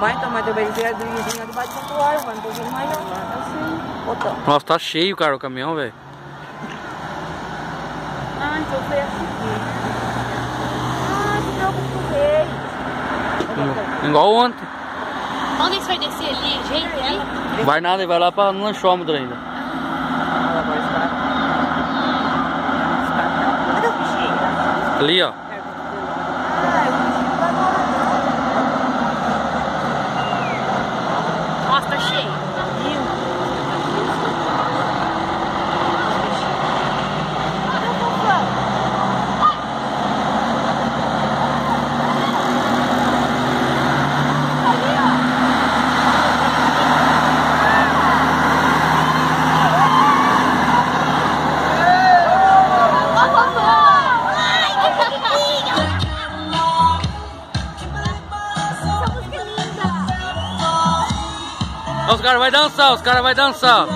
Vai então, mas também tem a vizinha debaixo do santuário, mano. Não tô vendo mais não, mano. Assim, botão. Nossa, tá cheio, cara, o caminhão, velho. Ah, então foi assim. Ah, que troco pro rei. Igual ontem. Onde você vai descer ali? Gente, ali? Vai nada, ele vai lá pra no lanchômetro ainda. Ah, agora esse cara. Esse cara tá- Cadê o bichinho? Ali, ó. machine. Os caras vão dançar, os caras vão dançar.